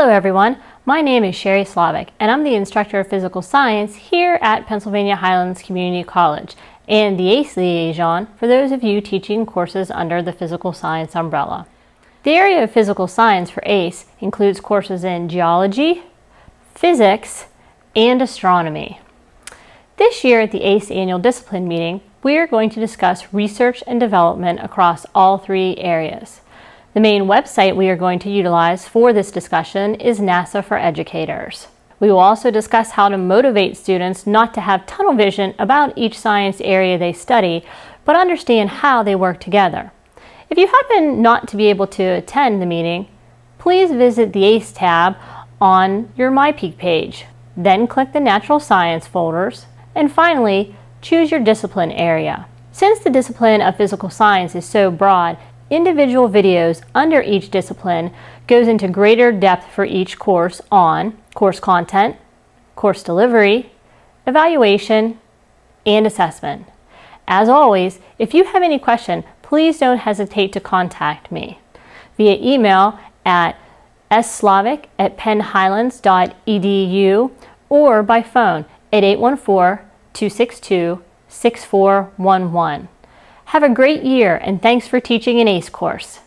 Hello everyone, my name is Sherri Slavick and I'm the instructor of physical science here at Pennsylvania Highlands Community College and the ACE liaison for those of you teaching courses under the physical science umbrella. The area of physical science for ACE includes courses in geology, physics, and astronomy. This year at the ACE annual discipline meeting, we are going to discuss research and development across all three areas. The main website we are going to utilize for this discussion is NASA for Educators. We will also discuss how to motivate students not to have tunnel vision about each science area they study, but understand how they work together. If you happen not to be able to attend the meeting, please visit the ACE tab on your MyPeak page. Then click the Natural Science folders, and finally, choose your discipline area. Since the discipline of physical science is so broad, individual videos under each discipline goes into greater depth for each course on course content, course delivery, evaluation, and assessment. As always, if you have any question, please don't hesitate to contact me via email at sslavick at pennhighlands.edu or by phone at 814-262-6411. Have a great year and thanks for teaching an ACE course.